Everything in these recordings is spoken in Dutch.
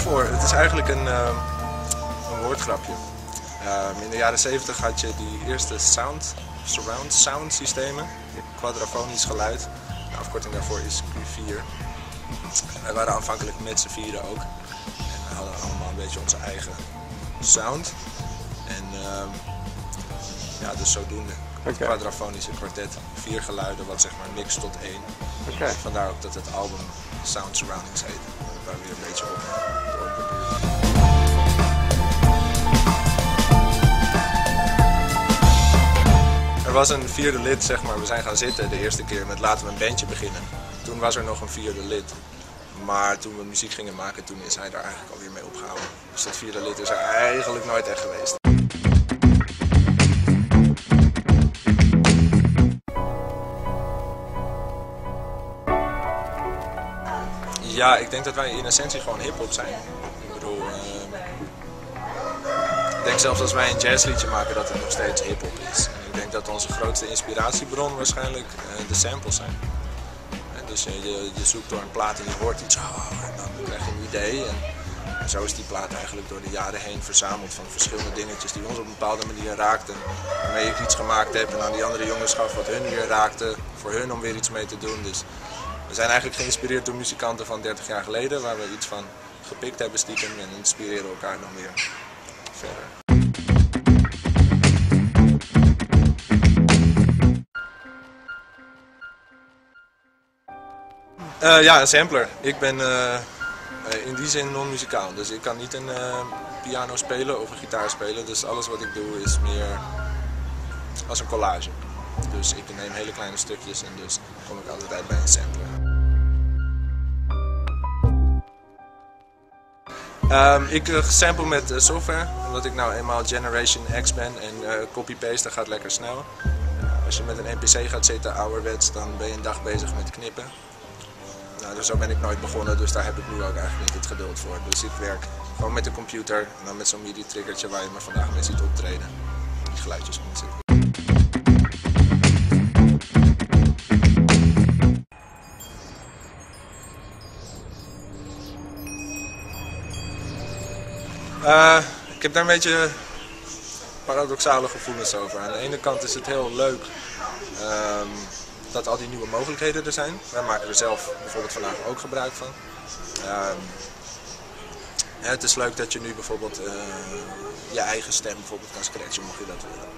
Q4, het is eigenlijk een, ehm, een woordgrapje. Ehm, in de jaren 70 had je die eerste sound, surround sound systemen, quadrafonisch geluid. De afkorting daarvoor is Q4. Wij waren aanvankelijk met z'n vieren ook. En we hadden allemaal een beetje onze eigen sound. En ehm, ja, dus zodoende. Het Oké. quadrafonische kwartet. Vier geluiden, wat zeg maar mix tot één. Vandaar ook dat het album Sound Surroundings heet. Weer een beetje op. Er was een vierde lid, zeg maar. We zijn gaan zitten de eerste keer met laten we een bandje beginnen. Toen was er nog een vierde lid. Maar toen we muziek gingen maken, toen is hij daar eigenlijk alweer mee opgehouden. Dus dat vierde lid is er eigenlijk nooit echt geweest. Ja, ik denk dat wij in essentie gewoon hip-hop zijn. Ik bedoel, ehm, ik denk zelfs als wij een jazzliedje maken dat het nog steeds hip-hop is. En ik denk dat onze grootste inspiratiebron waarschijnlijk eh, de samples zijn. En dus je, je, zoekt door een plaat en je hoort iets, oh, en dan krijg je een idee. En, en zo is die plaat eigenlijk door de jaren heen verzameld van verschillende dingetjes die ons op een bepaalde manier raakten. Waarmee ik iets gemaakt heb en aan die andere jongens gaf wat hun weer raakte. Voor hun om weer iets mee te doen. Dus we zijn eigenlijk geïnspireerd door muzikanten van 30 jaar geleden, waar we iets van gepikt hebben stiekem en inspireren elkaar dan weer verder. Eh, ja, een sampler. Ik ben eh, eh, in die zin non-muzikaal, dus ik kan niet een piano spelen of een gitaar spelen. Dus alles wat ik doe is meer als een collage. Dus ik neem hele kleine stukjes en dus kom ik altijd bij een sampler. Ehm, ik uh, sample met eh, software, omdat ik nou eenmaal Generation X ben en eh, copy-paste dat gaat lekker snel. Eh, als je met een NPC gaat zitten, ouderwets, dan ben je een dag bezig met knippen. Nou, dus zo ben ik nooit begonnen, dus daar heb ik nu ook eigenlijk niet het geduld voor. Dus ik werk gewoon met de computer en dan met zo'n MIDI-triggertje waar je me vandaag mee ziet optreden. Die geluidjes moet zitten. Eh, ik heb daar een beetje paradoxale gevoelens over. Aan de ene kant is het heel leuk ehm, dat al die nieuwe mogelijkheden er zijn. Wij maken er zelf bijvoorbeeld vandaag ook gebruik van. Ehm, het is leuk dat je nu bijvoorbeeld eh, je eigen stem bijvoorbeeld kan scratchen, mocht je dat willen.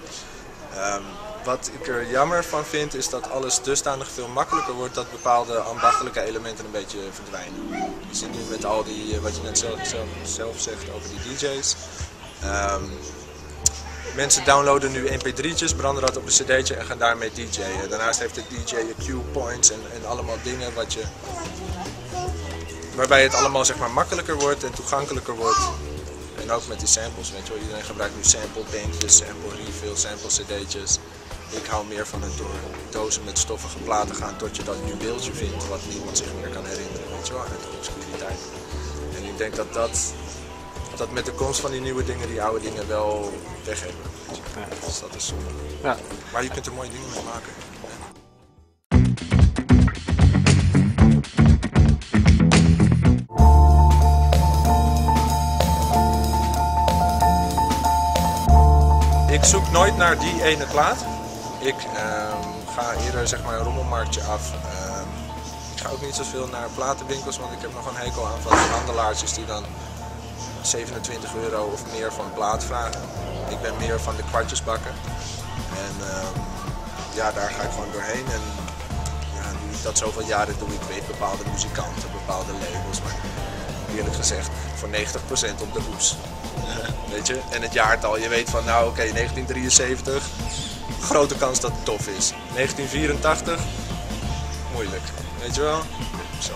Ehm, wat ik er jammer van vind is dat alles dusdanig veel makkelijker wordt dat bepaalde ambachtelijke elementen een beetje verdwijnen. Je ziet nu met al die, eh, wat je net zelf, zelf, zegt over die DJ's. Ehm, mensen downloaden nu mp3'tjes, branden dat op een cd'tje en gaan daarmee DJ'en. Daarnaast heeft de DJ cue points en, en allemaal dingen wat je, waarbij het allemaal zeg maar makkelijker wordt en toegankelijker wordt. En ook met die samples, weet je wel. Iedereen gebruikt nu sample bankjes, sample refill, sample cd'tjes. Ik hou meer van het door dozen met stoffige platen gaan tot je dat juweeltje vindt wat niemand zich meer kan herinneren, weet je wel, uit de obscuriteit. En ik denk dat dat, dat met de komst van die nieuwe dingen die oude dingen wel weg hebben. Ja. Dus dat is zonde. Ja. Maar je kunt er mooie dingen mee maken. Ik zoek nooit naar die ene plaat. Ik ehm, ga eerder zeg maar een rommelmarktje af. Ehm, ik ga ook niet zoveel naar platenwinkels, want ik heb nog een hekel aan van die handelaartjes die dan 27 euro of meer een plaat vragen. Ik ben meer van de kwartjes bakken. En ehm, ja, daar ga ik gewoon doorheen. En ja, nu dat zoveel jaren doe, ik weet bepaalde muzikanten, bepaalde labels. Maar eerlijk gezegd, voor 90% op de hoes. weet je? En het jaartal, je weet van nou oké, 1973, grote kans dat het tof is. 1984, moeilijk. Weet je wel? Zo.